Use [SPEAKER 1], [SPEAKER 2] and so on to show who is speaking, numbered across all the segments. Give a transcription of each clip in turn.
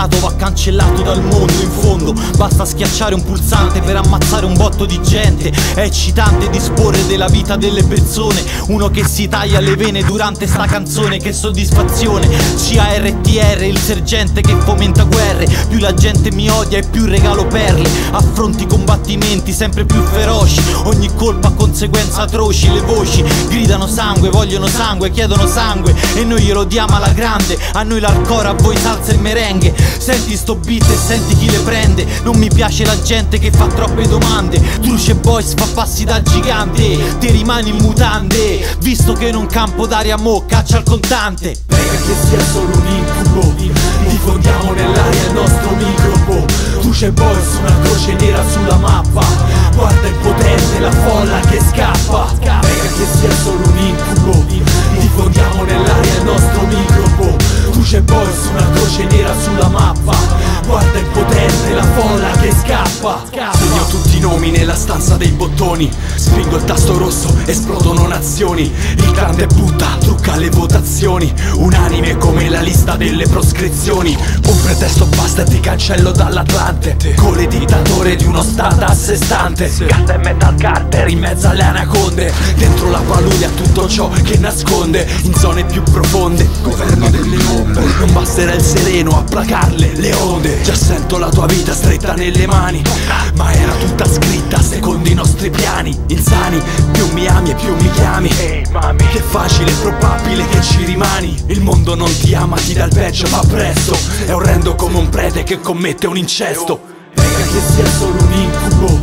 [SPEAKER 1] 나도 cancellato dal mondo In fondo. Basta schiacciare un pulsante per ammazzare un botto di gente. È eccitante disporre della vita delle persone. Uno che si taglia le vene durante sta canzone Che soddisfazione. CARTR il sergente che fomenta guerre. Più la gente mi odia e più regalo perle. Affronti combattimenti sempre più feroci. Ogni colpa ha conseguenze atroci. Le voci gridano sangue, vogliono sangue, chiedono sangue. E noi glielo diamo alla grande. A noi l'alcora, a voi salsa e merengue. Senti sto beat e senti chi le prende. Non mi piace la gente che fa troppe domande. Truce Boys fa passi da gigante. Te rimani in mutande. Visto che non campo d'aria mo caccia al contante.
[SPEAKER 2] Prega che sia solo un incubo. Diffondiamo nell'aria il nostro microbo Truce Boys una croce nera sulla mappa. Guarda il potente, la folla che scappa scappa
[SPEAKER 3] Segno tutti i nomi nella stanza dei bottoni. Spingo il tasto rosso, esplodono nazioni. Il grande butta, trucca le votazioni. Unanime come la lista delle proscrizioni. Un pretesto basta e ti cancello dall'Atlante. Cole dittatore di uno stato a sé stante. Carta e metal carter in mezzo alle anaconde. Dentro la paludia tutto ciò che nasconde. In zone più profonde Governo delle ombre. Non basterà il sereno a placarle le onde. Già sento la tua vita stretta nelle mani. Ma era tutta scritta secondo i nostri piani Insani, più mi ami e più mi chiami. Che facile e probabile che ci rimani. Il mondo non ti ama, ti dà il peggio ma presto. È orrendo come un prete che commette un incesto.
[SPEAKER 2] Prega che sia solo un incubo.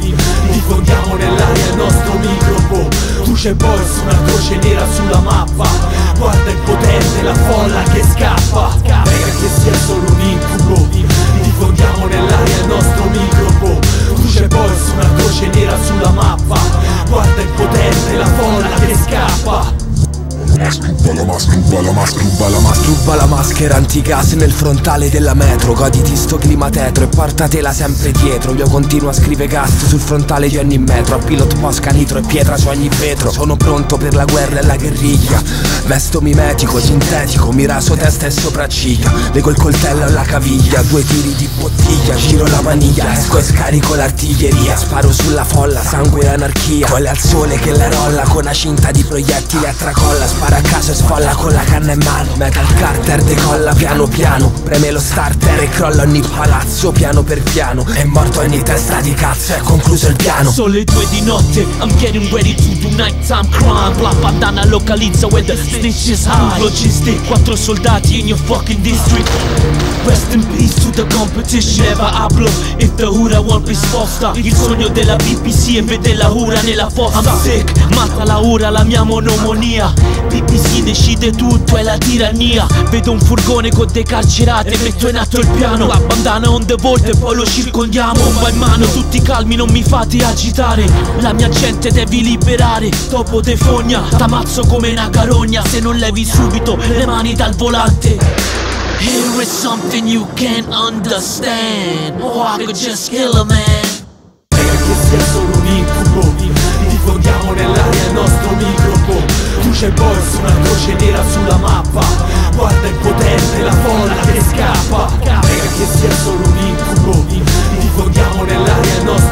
[SPEAKER 2] Diffondiamo nell'aria il nostro microbo Truce Boys una croce nera sulla mappa Croce nera sulla mappa. Guarda il potente, la folla che scappa
[SPEAKER 4] Ruba la maschera antigas nel frontale della metro. Goditi sto clima tetro e portatela sempre dietro. Io continuo a scrivere cast sul frontale di ogni metro. A pilot mosca, nitro e pietra su ogni vetro. Sono pronto per la guerra e la guerriglia. Vesto mimetico, sintetico, mi raso testa e sopracciglia. Lego il coltello alla caviglia, due tiri di bottiglia Giro la maniglia, esco e scarico l'artiglieria. Sparo sulla folla, sangue e anarchia. Quelle al sole che le rolla con una cinta di proiettili a tracolla Spara a caso e sfolla con la canna in mano. Metal Carter decolla piano piano. Preme lo starter e crolla ogni palazzo piano per piano. È morto ogni testa di cazzo, è concluso il piano.
[SPEAKER 5] Sono le due di notte, I'm getting ready to do nighttime crime. Bla bandana localizza where the snitch is high. Logistic, quattro soldati in your fucking district. Rest in peace to the competition Never hablo if the hura won't risposta Il sogno della BBC è vedere la hura nella fossa. I'm sick, mata la ura la mia monomonia BBC decide tutto, è la tirannia. Vedo un furgone con dei carcerati Metto in atto il piano. La bandana on the vault e poi lo circondiamo. Bomba in mano, tutti calmi, non mi fate agitare. La mia gente devi liberare Dopo te fogna, t'ammazzo come una carogna Se non levi subito le mani dal volante. Here is something you can't understand. Or I could just kill a man.
[SPEAKER 2] Prega che sia solo un incubo Diffondiamo nell'aria il nostro microbo luce borsa, una croce nera sulla mappa. Guarda il impotente la folla che scappa. Prega che sia solo un incubo. Ti vogliamo nell'aria nostra.